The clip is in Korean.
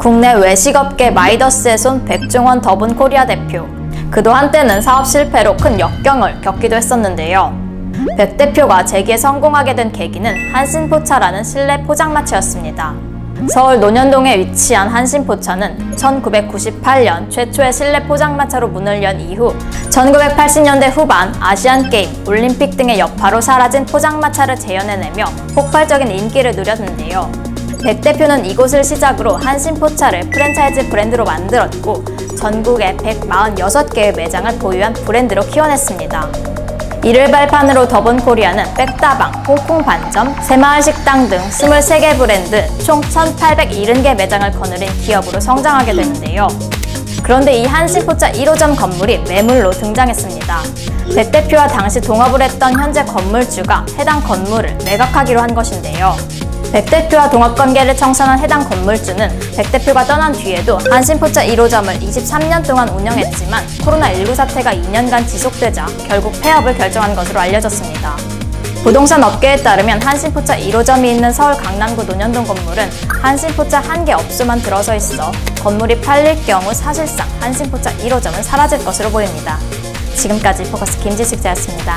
국내 외식업계 마이더스의 손 백종원 더본 코리아 대표. 그도 한때는 사업 실패로 큰 역경을 겪기도 했었는데요. 백 대표가 재기에 성공하게 된 계기는 한신포차라는 실내 포장마차였습니다. 서울 논현동에 위치한 한신포차는 1998년 최초의 실내 포장마차로 문을 연 이후 1980년대 후반 아시안게임, 올림픽 등의 여파로 사라진 포장마차를 재현해내며 폭발적인 인기를 누렸는데요. 백 대표는 이곳을 시작으로 한신포차를 프랜차이즈 브랜드로 만들었고 전국에 146개의 매장을 보유한 브랜드로 키워냈습니다. 이를 발판으로 더본코리아는 백다방, 홍콩 반점, 새마을 식당 등 23개 브랜드 총 1,870개 매장을 거느린 기업으로 성장하게 되는데요. 그런데 이 한신포차 1호점 건물이 매물로 등장했습니다. 백 대표와 당시 동업을 했던 현재 건물주가 해당 건물을 매각하기로 한 것인데요. 백 대표와 동업관계를 청산한 해당 건물주는 백 대표가 떠난 뒤에도 한신포차 1호점을 23년 동안 운영했지만 코로나19 사태가 2년간 지속되자 결국 폐업을 결정한 것으로 알려졌습니다. 부동산 업계에 따르면 한신포차 1호점이 있는 서울 강남구 논현동 건물은 한신포차 한 개 업소만 들어서 있어 건물이 팔릴 경우 사실상 한신포차 1호점은 사라질 것으로 보입니다. 지금까지 포커스 김지식 기자였습니다.